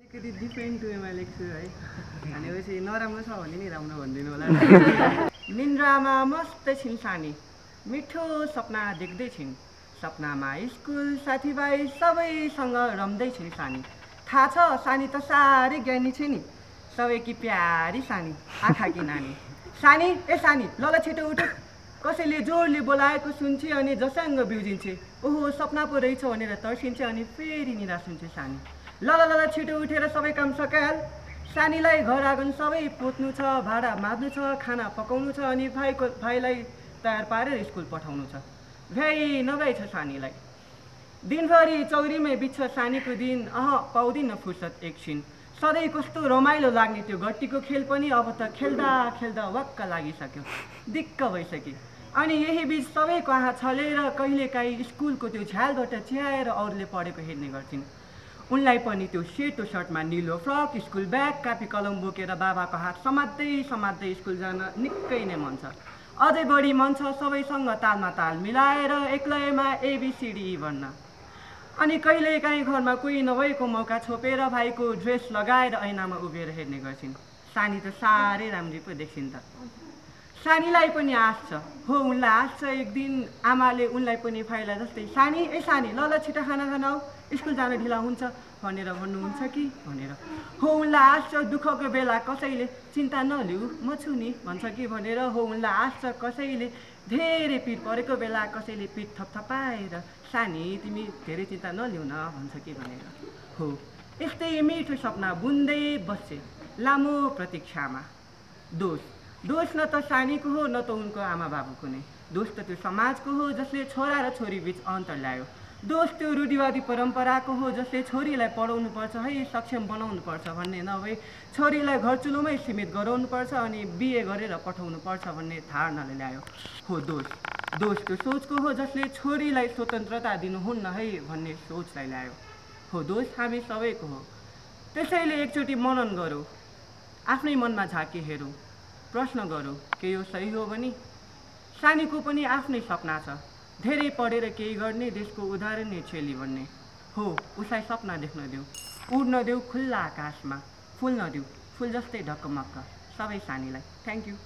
अलिकति डिफ्रेन्ट वेमा लेख्छु है। भनेपछि नराम्रो छ भने नि राम्रो भनिदिनु होला। निन्द्रामा मस्तै छिन् सानी मिठो सपना देख्दै छिन्। सपनामा स्कुल साथीभाइ सबैसँग रम्दै छिन् सानी थाहा छ सानी त साह्रै ज्ञानी छ नि। सबैकी प्यारी सानी आँखाकी नानी। सानी ए सानी ल ल छिटो उठ। कसैले जोडले बोलाएको सुन्छे अनि जसङ्ग बिउजिन्छे। ओहो सपना पो रहेछ भनेर तर्सिन्छे अनि फेरि निराश हुन्छ सानी। ल ल ल छिटो उठेर सबै काम सकाल। सानीलाई घर आँगन सबै पोत्नु छ भाडा मार्नु छ खाना पकाउनु छ अनि भाइको भाइलाई तयार पारेर स्कुल पठाउनु छ। भ्याइ नभ्याइ छ सानीलाई। दिनभरि चौरीमै बित्छ सानीको दिन। अह पाउँदिन फुर्सद एकछिन। सधैँ कस्तो रमाइलो लाग्ने त्यो गट्टीको खेल पनि अब त खेल्दा खेल्दा वाक्क लागिसक्यो। दिक्क भइसक्यो। अनि यही बिच सबैको आँखा छलेर कहिलेकाहीँ स्कुलको त्यो झ्यालबाट च्याएर अरूले पढेको हेर्ने गर्छिन्। उनलाई पनि त्यो सेतो सर्टमा निलो फ्रक स्कुल ब्याग कापी कलम बोकेर बाबाको हात समात्दै समात्दै स्कुल जान निकै नै मन छ। अझै बढी मन छ सबैसँग तालमा ताल मिलाएर एक्लैमा एबिसिडी भन्न। अनि कहिलेकाहीँ घरमा कोही नभएको मौका छोपेर भाइको ड्रेस लगाएर ऐनामा उभिएर हेर्ने गर्छिन्। सानी त साह्रै राम्री पो देख्छिन् त। सानीलाई पनि आश छ। हो उनलाई आश छ। एक दिन आमाले उनलाई पनि फाइला जस्तै सानी ए सानी ल ल छिटो खाना खान आऊ स्कुल जान ढिला हुन्छ। भनेर भन्नुहुन्छ कि? भनेर। हो उनलाई आश छ। दुःखको बेला कसैले चिन्ता नलिऊ। म छु नि। भन्छ कि? भनेर। हो उनलाई आश छ। कसैले धेरै पिठ परेको बेला कसैले पिठ थपथपाएर सानी तिमी धेरै चिन्ता नलिउ न भन्छ कि? भनेर। हो। यस्तै मिठो सपना बुन्दै बस्छे लामो प्रतीक्षामा। दोष। दोष न त सानीको हो न त उनको आमा बाबुको नै। दोष त त्यो समाजको हो जसले छोरा र छोरी बिच अन्तर ल्यायो। दोष त्यो रूढिवादी परम्पराको हो जसले छोरीलाई पढाउनु पर्छ है सक्षम बनाउनु पर्छ भन्ने नभए छोरीलाई घर चुलोमै सीमित गराउनु पर्छ अनि बिए गरेर पठाउनु पर्छ भन्ने धारणाले ल्यायो। हो दोष। दोष त्यो सोचको हो जसले छोरीलाई स्वतन्त्रता दिनुहुन्न है भन्ने सोचलाई ल्यायो। हो दोष हामी सबैको हो। त्यसैले एकचोटि मनन गरौँ। आफ्नै मनमा झाँकी हेरौँ। प्रश्न गरौँ के यो सही हो भने? सानीको पनि आफ्नै सपना छ। धेरै पढेर केही गर्ने देशको उदाहरणीय चेली भन्ने हो उसलाई सपना देख्न देऊ। उड्न देऊ खुल्ला आकाशमा। फुल्न देऊ। फुल जस्तै ढकमक्क। सबै सानीलाई। Thank you